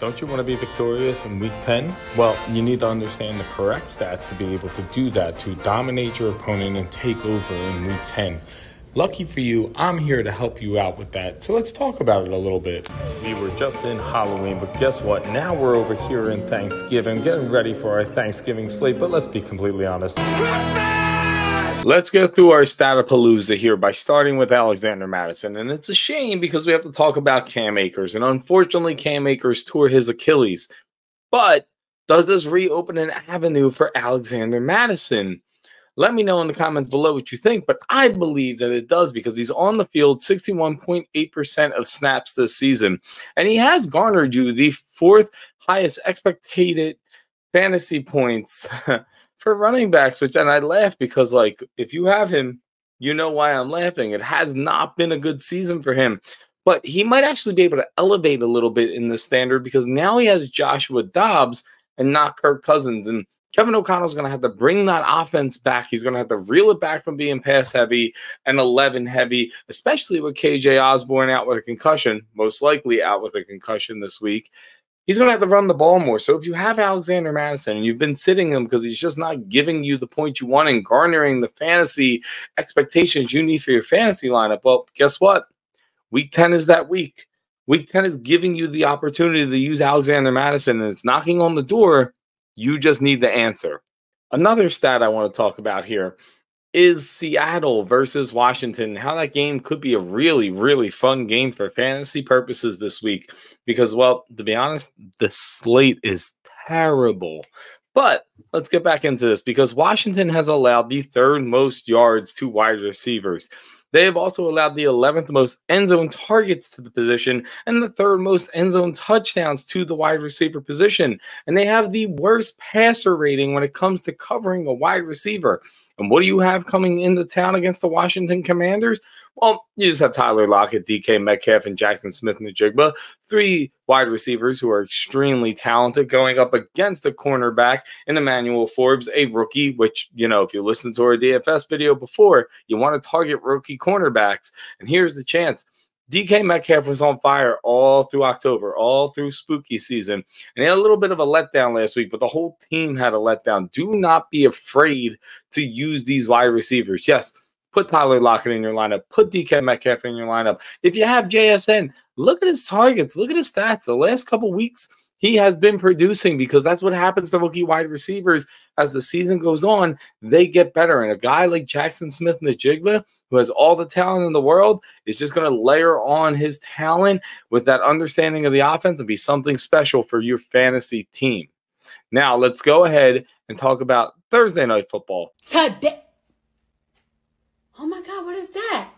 Don't you want to be victorious in week 10? Well, you need to understand the correct stats to be able to do that, to dominate your opponent and take over in week 10. Lucky for you, I'm here to help you out with that. So let's talk about it a little bit. We were just in Halloween, but guess what? Now we're over here in Thanksgiving, getting ready for our Thanksgiving slate. But let's be completely honest. Let's go through our Statapalooza here by starting with Alexander Mattison. And it's a shame because we have to talk about Cam Akers. And unfortunately, Cam Akers tore his Achilles. But does this reopen an avenue for Alexander Mattison? Let me know in the comments below what you think, but I believe that it does because he's on the field 61.8% of snaps this season. And he has garnered you the fourth highest expected fantasy points for running backs, which and I laugh because like if you have him, you know why I'm laughing. It has not been a good season for him. But he might actually be able to elevate a little bit in the standard because now he has Joshua Dobbs and not Kirk Cousins. And Kevin O'Connell's going to have to bring that offense back. He's going to have to reel it back from being pass heavy and 11 heavy, especially with KJ Osborn out with a concussion, most likely out with a concussion this week he's going to have to run the ball more. So if you have Alexander Mattison and you've been sitting him because he's just not giving you the point you want and garnering the fantasy expectations you need for your fantasy lineup, well, guess what? Week 10 is that week. Week 10 is giving you the opportunity to use Alexander Mattison and it's knocking on the door. You just need the answer. Another stat I want to talk about here is Seattle versus Washington. How that game could be a really, really fun game for fantasy purposes this week. Because, well, to be honest, the slate is terrible. But let's get back into this because Washington has allowed the third most yards to wide receivers. They have also allowed the 11th most end zone targets to the position and the third most end zone touchdowns to the wide receiver position. And they have the worst passer rating when it comes to covering a wide receiver. And what do you have coming into town against the Washington Commanders? Well, you just have Tyler Lockett, DK Metcalf, and Jaxon Smith-Njigba, three wide receivers who are extremely talented going up against a cornerback in Emmanuel Forbes, a rookie, which, you know, if you listen to our DFS video before, you want to target rookie cornerbacks. And here's the chance. DK Metcalf was on fire all through October, all through spooky season. And he had a little bit of a letdown last week, but the whole team had a letdown. Do not be afraid to use these wide receivers. Yes, put Tyler Lockett in your lineup, put DK Metcalf in your lineup. If you have JSN, look at his targets, look at his stats. The last couple weeks, he has been producing because that's what happens to rookie wide receivers as the season goes on. They get better. And a guy like Jaxon Smith-Njigba, who has all the talent in the world, is just going to layer on his talent with that understanding of the offense and be something special for your fantasy team. Now, let's go ahead and talk about Thursday night football. Today. Oh my God, what is that?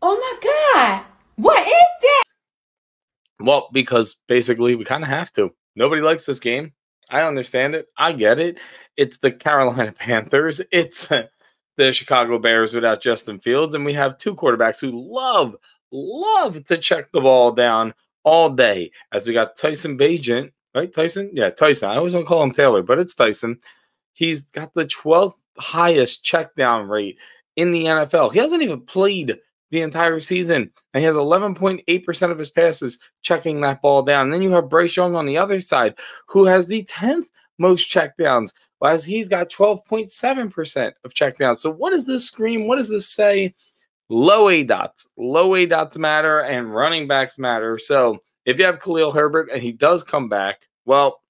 Oh my God, what is? Well, because basically we kind of have to. Nobody likes this game. I understand it. I get it. It's the Carolina Panthers. It's the Chicago Bears without Justin Fields. And we have two quarterbacks who love, love to check the ball down all day. As we got Tyson Bagent, right? Tyson? Yeah, Tyson. I always want to call him Taylor, but it's Tyson. He's got the 12th highest check down rate in the NFL. He hasn't even played the entire season. And he has 11.8% of his passes checking that ball down. And then you have Bryce Young on the other side, who has the 10th most checkdowns, whereas he's got 12.7% of checkdowns. So what does this scream? What does this say? Low A dots. Low A dots matter and running backs matter. So if you have Khalil Herbert and he does come back, well,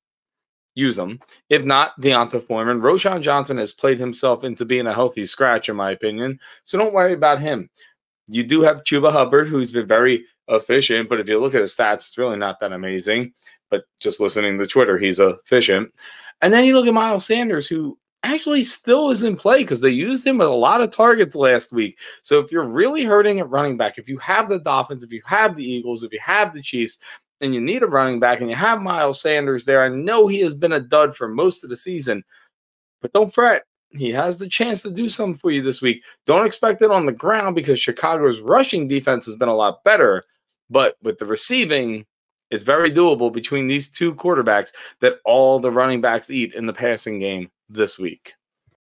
use him. If not, D'Onta Foreman. Roschon Johnson has played himself into being a healthy scratch, in my opinion. So don't worry about him. You do have Chuba Hubbard, who's been very efficient, but if you look at his stats, it's really not that amazing. But just listening to Twitter, he's efficient. And then you look at Miles Sanders, who actually still is in play because they used him with a lot of targets last week. So if you're really hurting at running back, if you have the Dolphins, if you have the Eagles, if you have the Chiefs, and you need a running back and you have Miles Sanders there, I know he has been a dud for most of the season, but don't fret. He has the chance to do something for you this week. Don't expect it on the ground because Chicago's rushing defense has been a lot better. But with the receiving, it's very doable between these two quarterbacks that all the running backs eat in the passing game this week.